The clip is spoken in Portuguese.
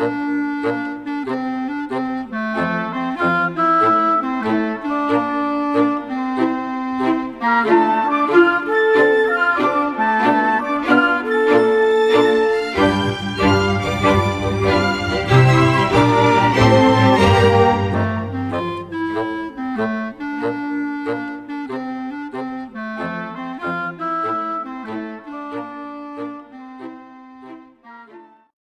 Música